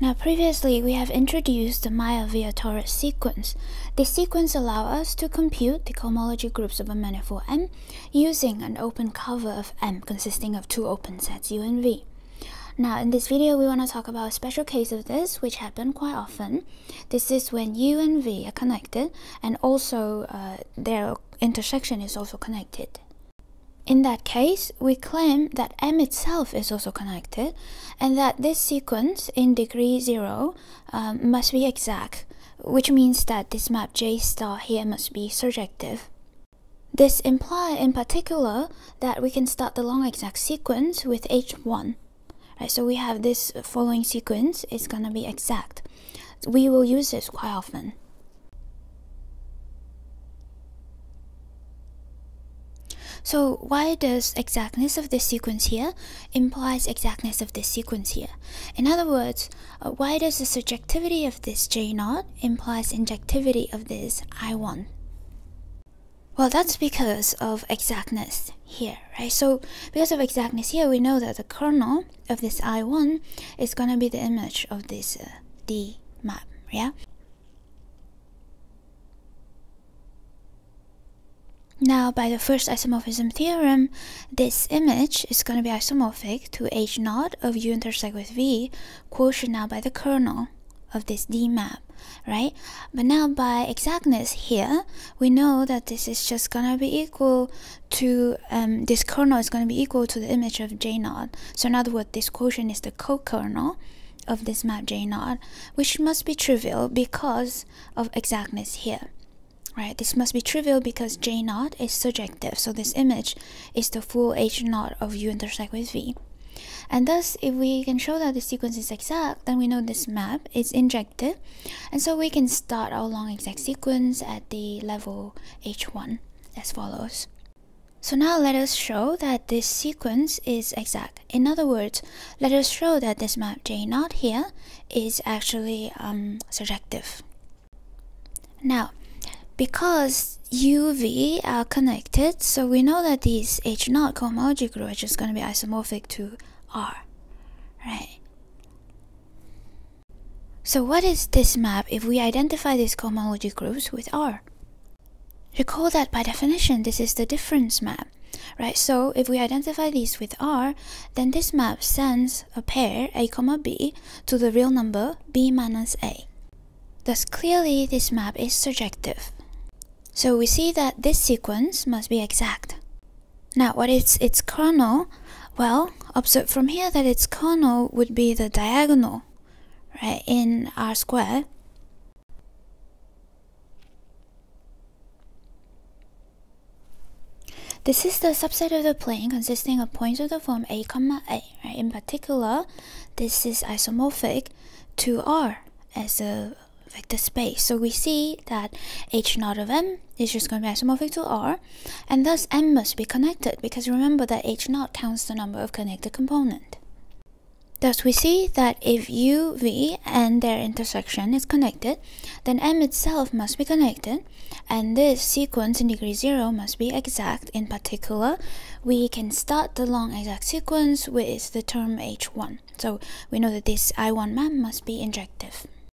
Now previously we have introduced the Mayer-Vietoris sequence. This sequence allows us to compute the cohomology groups of a manifold M using an open cover of M consisting of two open sets U and V. Now in this video we want to talk about a special case of this which happen quite often. This is when U and V are connected and also uh, their intersection is also connected. In that case, we claim that M itself is also connected and that this sequence in degree 0 um, must be exact, which means that this map J star here must be surjective. This implies in particular that we can start the long exact sequence with H1. Right, so we have this following sequence, it's gonna be exact. We will use this quite often. So why does exactness of this sequence here implies exactness of this sequence here? In other words, uh, why does the surjectivity of this J naught implies injectivity of this I1? Well, that's because of exactness here, right? So because of exactness here, we know that the kernel of this I1 is going to be the image of this uh, D map, yeah? Now, by the first isomorphism theorem, this image is going to be isomorphic to H naught of U intersect with V, quotient now by the kernel of this D map, right? But now by exactness here, we know that this is just going to be equal to, um, this kernel is going to be equal to the image of J naught. So in other words, this quotient is the co-kernel of this map J naught, which must be trivial because of exactness here right? This must be trivial because J naught is surjective, so this image is the full H naught of U intersect with V. And thus, if we can show that the sequence is exact, then we know this map is injective, and so we can start our long exact sequence at the level H1 as follows. So now let us show that this sequence is exact. In other words, let us show that this map J naught here is actually um, surjective. Now, because UV are connected, so we know that these H naught cohomology group are just going to be isomorphic to R, right? So what is this map if we identify these cohomology groups with R? Recall that by definition, this is the difference map, right? So if we identify these with R, then this map sends a pair, A comma B, to the real number B minus A. Thus clearly this map is surjective. So we see that this sequence must be exact. Now what is its kernel? Well, observe from here that its kernel would be the diagonal, right, in R squared. This is the subset of the plane consisting of points of the form A, comma A. Right? In particular, this is isomorphic to R as a vector space. So we see that h naught of m is just going to be isomorphic to r, and thus m must be connected because remember that h naught counts the number of connected component. Thus we see that if u, v and their intersection is connected, then m itself must be connected, and this sequence in degree 0 must be exact. In particular, we can start the long exact sequence with the term h1. So we know that this I1 map must be injective.